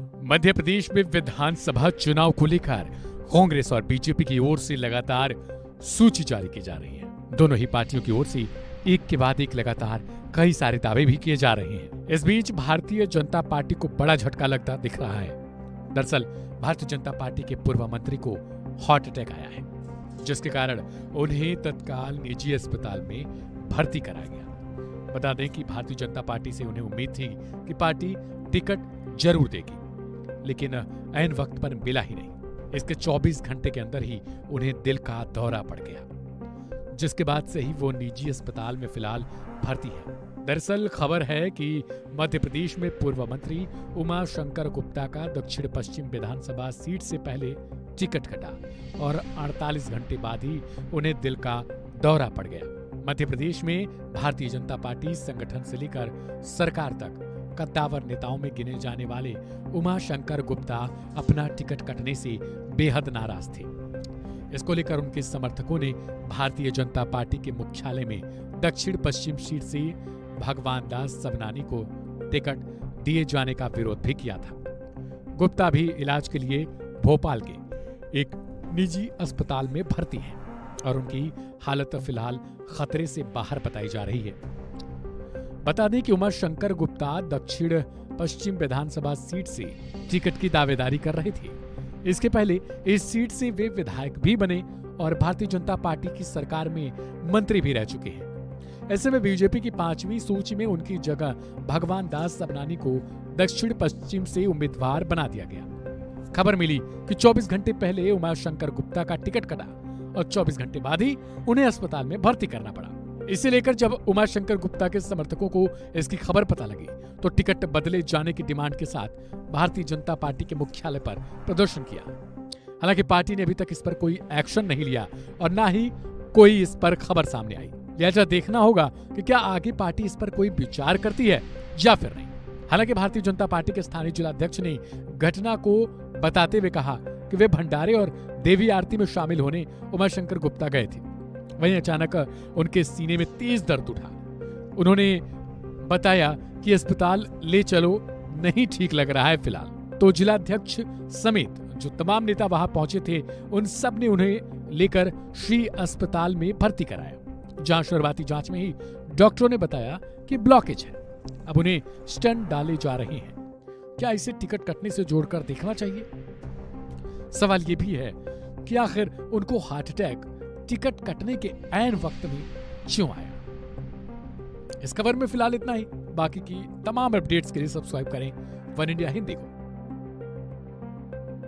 मध्य प्रदेश में विधानसभा चुनाव को लेकर कांग्रेस और बीजेपी की ओर से लगातार सूची जारी की जा रही है। दोनों ही पार्टियों की ओर से एक के बाद एक लगातार कई सारे दावे भी किए जा रहे हैं। इस बीच भारतीय जनता पार्टी को बड़ा झटका लगता दिख रहा है। दरअसल, भारतीय जनता पार्टी के पूर्व मंत्री को हार्ट अटैक आया है, जिसके कारण उन्हें तत्काल निजी अस्पताल में भर्ती कराया गया। बता दें कि भारतीय जनता पार्टी से उन्हें उम्मीद थी कि पार्टी टिकट ज़रूर देगी। लेकिन ऐन वक्त पर मिला ही नहीं। इसके 24 घंटे के अंदर ही उन्हें दिल का दौरा पड़ गया। जिसके बाद से ही वो निजी अस्पताल में फ़िलहाल भर्ती है। दरअसल खबर है कि मध्य प्रदेश में पूर्व मंत्री उमा शंकर गुप्ता का दक्षिण पश्चिम विधानसभा सीट से पहले टिकट कटा और 48 घंटे बाद ही उन्हें दिल का दौरा पड़ गया। मध्य प्रदेश में भारतीय जनता पार्टी संगठन से लेकर सरकार तक कद्दावर नेताओं में गिने जाने वाले उमा शंकर गुप्ता अपना टिकट कटने से बेहद नाराज़ थे। इसको लेकर उनके समर्थकों ने भारतीय जनता पार्टी के मुख्यालय में दक्षिण पश्चिम सीट से भगवान दास सबनानी को टिकट दिए जाने का विरोध भी किया था। गुप्ता भी इलाज के लिए भोपाल के एक निजी अस्पताल में भर्ती हैं और उनकी हालत फ़िलहाल खतरे से बाहर बताई जा रही है। बता दें कि उमा शंकर गुप्ता दक्षिण पश्चिम विधानसभा सीट से टिकट की दावेदारी कर रहे थे। इसके पहले इस सीट से वे विधायक भी बने और भारतीय जनता पार्टी की सरकार में मंत्री भी रह चुके हैं। ऐसे में बीजेपी की पांचवी सूची में उनकी जगह भगवान दास सबनानी को दक्षिण पश्चिम से उम्मीदवार बना दिया गया। खबर मिली कि 24 घंटे पहले उमा शंकर गुप्ता का टिकट कटा और 24 घंटे बाद ही उन्हें अस्पताल में भर्ती करना पड़ा। इसे लेकर जब उमा शंकर गुप्ता के समर्थकों को इसकी खबर पता लगी तो टिकट बदले जाने की डिमांड के साथ भारतीय जनता पार्टी के मुख्यालय पर प्रदर्शन किया। हालाँकि पार्टी ने अभी तक इस पर कोई एक्शन नहीं लिया और न ही कोई इस पर खबर सामने आई। लिहाजा देखना होगा कि क्या आगे पार्टी इस पर कोई विचार करती है या फिर नहीं। हालाँकि भारतीय जनता पार्टी के स्थानीय जिलाध्यक्ष ने घटना को बताते हुए कहा कि वे भंडारे और देवी आरती में शामिल होने उमाशंकर गुप्ता गए थे। वहीं अचानक उनके सीने में तेज दर्द उठा। उन्होंने बताया कि अस्पताल ले चलो, नहीं ठीक लग रहा है फ़िलहाल। तो जिलाध्यक्ष समेत जो तमाम नेता वहाँ पहुँचे थे, उन सबने उन्हें लेकर श्री अस्पताल में भर्ती कराया। जहाँ शुरुआती जाँच में ही डॉक्टरों ने बताया कि ब्लॉकेज है। अब उन्हें स्टंट डाले जा रहे हैं। क्या इसे टिकट कटने से जोड़कर देखना चाहिए? सवाल यह भी है कि आखिर उनको हार्ट अटैक टिकट कटने के ऐन वक्त में क्यों आया? इस खबर में फ़िलहाल इतना ही। बाकी की तमाम अपडेट्स के लिए सब्सक्राइब करें। वन इंडिया हिंदी को।